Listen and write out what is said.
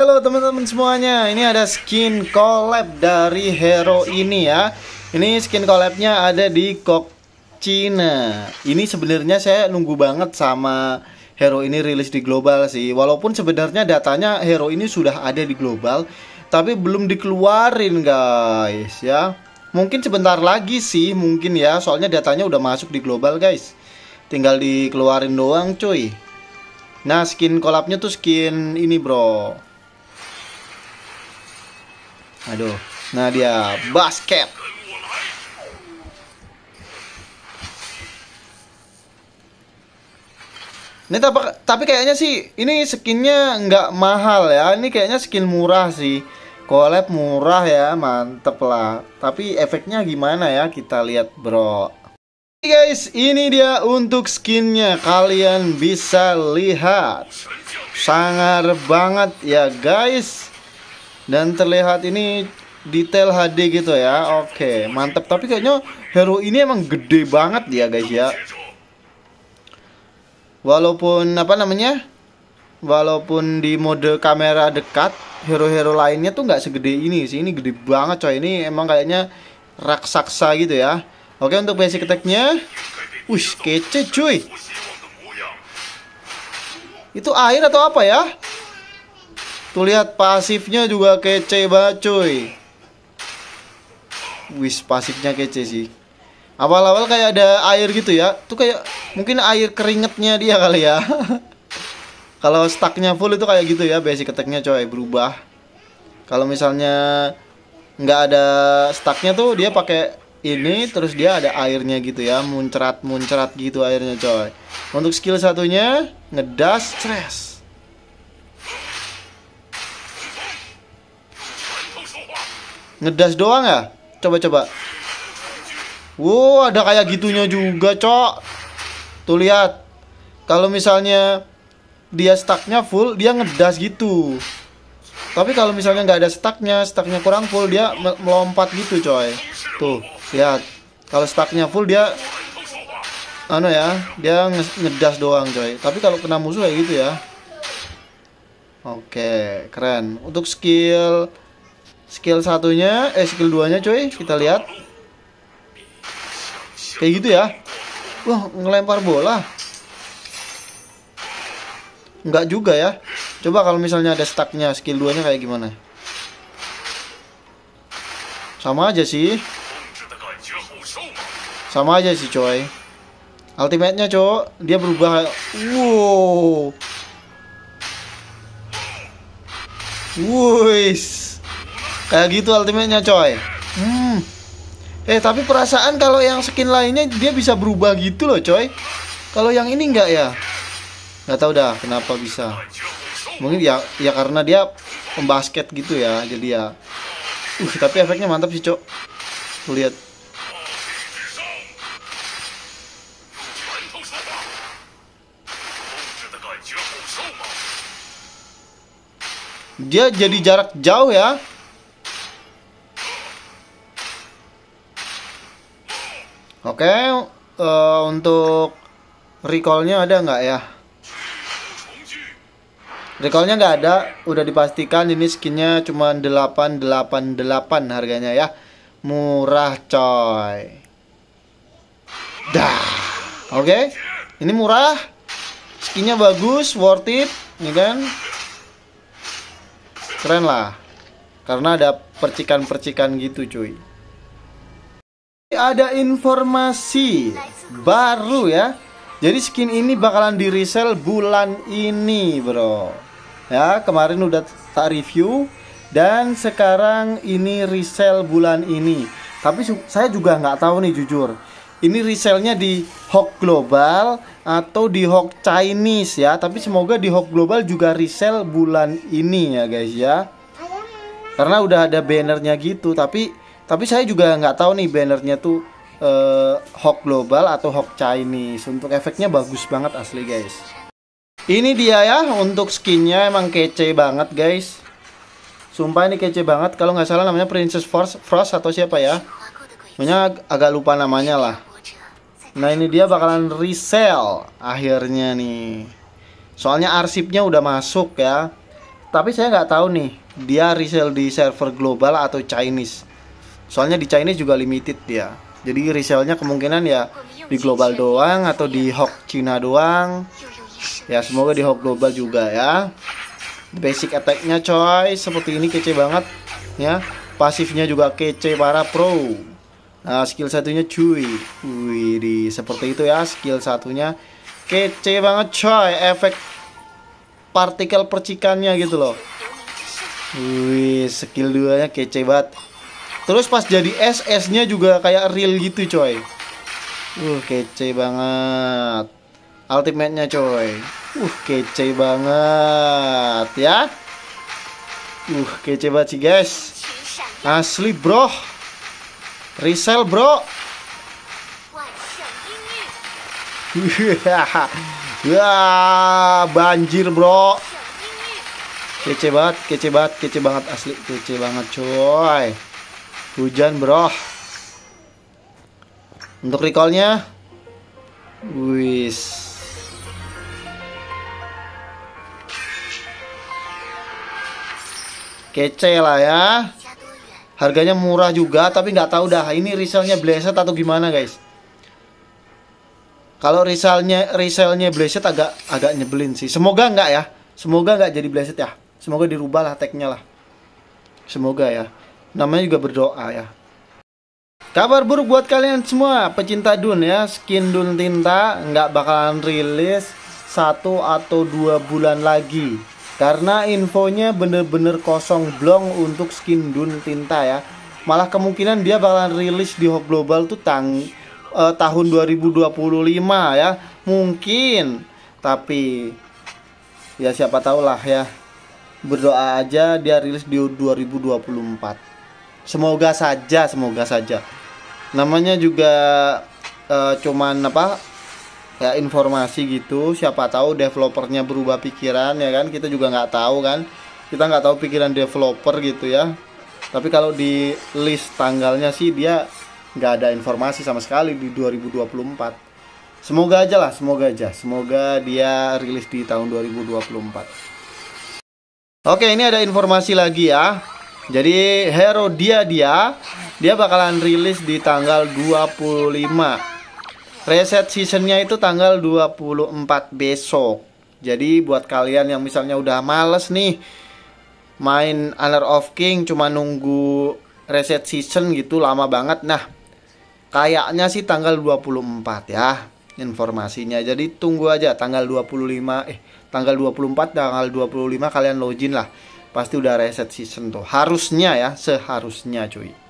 Halo teman-teman semuanya, ini ada skin collab dari hero ini ya. Ini skin collabnya ada di Kok Cina. Ini sebenarnya saya nunggu banget sama hero ini rilis di global sih. Walaupun sebenarnya datanya hero ini sudah ada di global, tapi belum dikeluarin guys ya. Mungkin sebentar lagi sih, mungkin ya, soalnya datanya udah masuk di global guys. Tinggal dikeluarin doang cuy. Nah, skin collabnya tuh skin ini bro. Aduh. Nah, dia basket. Ini tapi, tapi kayaknya sih ini skinnya nggak mahal ya. Ini kayaknya skin murah sih. Collab murah ya, mantep lah. Tapi efeknya gimana ya? Kita lihat bro. Oke guys, ini dia untuk skinnya. Kalian bisa lihat. Sangar banget ya guys. Dan terlihat ini detail HD gitu ya. Oke, mantep. Tapi kayaknya hero ini emang gede banget ya guys ya. Walaupun apa namanya? Walaupun di mode kamera dekat hero-hero lainnya tuh nggak segede ini sih. Ini gede banget coy. Ini emang kayaknya raksasa gitu ya. Oke untuk basic attacknya. Wih, kece cuy. Itu air atau apa ya tuh lihat pasifnya juga kece banget cuy. Wis pasifnya kece sih. Awal-awal kayak ada air gitu ya. Tuh kayak mungkin air keringetnya dia kali ya. Kalau stucknya full itu kayak gitu ya basic attacknya coy berubah. Kalau misalnya nggak ada stucknya tuh dia pakai ini terus dia ada airnya gitu ya muncrat muncrat gitu airnya coy. Untuk skill satunya ngedas stress ngedas doang ya coba coba Wow, ada kayak gitunya juga, Cok. Tuh lihat. Kalau misalnya dia stucknya full, dia ngedas gitu. Tapi kalau misalnya nggak ada stucknya, stucknya kurang full, dia melompat gitu, coy. Tuh, lihat. Kalau stucknya full dia anu ya, dia ngedas doang, coy. Tapi kalau kena musuh kayak gitu ya. Oke, keren. Untuk skill skill satunya, eh skill duanya, coy, kita lihat. Kayak gitu ya. Wah ngelempar bola. Enggak juga ya. Coba kalau misalnya ada stucknya skill 2 nya kayak gimana? Sama aja sih. Sama aja sih coy. Ultimate nya cowok dia berubah. Wow. Wuis kayak gitu ultimate nya coy. Hmm. Eh tapi perasaan kalau yang skin lainnya dia bisa berubah gitu loh coy. Kalau yang ini enggak ya? Gak tau dah kenapa bisa. Mungkin ya ya karena dia pembasket gitu ya Jadi ya. Uh tapi efeknya mantap sih cok. Lihat. Dia jadi jarak jauh ya Oke, uh, untuk recallnya ada nggak ya? Recallnya nggak ada, udah dipastikan ini skinnya cuma 888 harganya ya. Murah coy. Dah. Oke. Okay. Ini murah. Skinnya bagus, worth it, nih kan? Keren lah. Karena ada percikan-percikan gitu cuy ada informasi baru ya. Jadi skin ini bakalan di resell bulan ini, Bro. Ya, kemarin udah tak review dan sekarang ini resell bulan ini. Tapi saya juga nggak tahu nih jujur. Ini resellnya di Hawk Global atau di Hawk Chinese ya. Tapi semoga di Hawk Global juga resell bulan ini ya guys ya. Karena udah ada bannernya gitu. Tapi tapi saya juga nggak tahu nih bannernya tuh uh, Hawk Global atau Hawk Chinese. Untuk efeknya bagus banget asli guys. Ini dia ya untuk skinnya emang kece banget guys. Sumpah ini kece banget. Kalau nggak salah namanya Princess Force, Frost atau siapa ya? Punya ag agak lupa namanya lah. Nah ini dia bakalan resell akhirnya nih. Soalnya arsipnya udah masuk ya. tapi saya nggak tahu nih dia resell di server global atau Chinese soalnya di Chinese juga limited dia. Jadi resellnya kemungkinan ya di global doang atau di Hawk Cina doang. Ya semoga di Hawk global juga ya. Basic attacknya coy seperti ini kece banget ya. Pasifnya juga kece para pro. Nah skill satunya cuy. Wih di seperti itu ya skill satunya. Kece banget coy efek partikel percikannya gitu loh. Wih skill duanya kece banget terus pas jadi SS nya juga kayak real gitu coy. Uh kece banget. Ultimate nya coy. Uh kece banget ya. Uh kece banget sih guys. Asli bro. Resell bro. Wah, banjir bro. Kece banget, kece banget, kece banget asli. Kece banget coy Hujan bro. Untuk recallnya Wis. Kece lah ya. Harganya murah juga tapi nggak tahu dah ini resellnya Blessed atau gimana guys. Kalau resellnya resellnya Blessed agak agak nyebelin sih. Semoga nggak ya. Semoga nggak jadi Blessed ya. Semoga dirubah lah tagnya lah. Semoga ya namanya juga berdoa ya. Kabar buruk buat kalian semua pecinta Dun ya. Skin Dun tinta nggak bakalan rilis satu atau dua bulan lagi. Karena infonya bener-bener kosong blong untuk skin Dun tinta ya. Malah kemungkinan dia bakalan rilis di Hop Global tuh tang uh, tahun 2025 ya. Mungkin tapi ya siapa tahu lah ya. Berdoa aja dia rilis di 2024 semoga saja semoga saja namanya juga uh, cuman apa ya informasi gitu siapa tahu developernya berubah pikiran ya kan kita juga nggak tahu kan kita nggak tahu pikiran developer gitu ya tapi kalau di list tanggalnya sih dia nggak ada informasi sama sekali di 2024 Semoga aja lah, semoga aja. Semoga dia rilis di tahun 2024. Oke, ini ada informasi lagi ya. Jadi Hero dia dia dia bakalan rilis di tanggal 25. Reset seasonnya itu tanggal 24 besok. Jadi buat kalian yang misalnya udah males nih main Honor of King cuma nunggu reset season gitu lama banget. Nah, kayaknya sih tanggal 24 ya informasinya. Jadi tunggu aja tanggal 25 eh tanggal 24 tanggal 25 kalian login lah pasti udah reset season tuh. Harusnya ya seharusnya cuy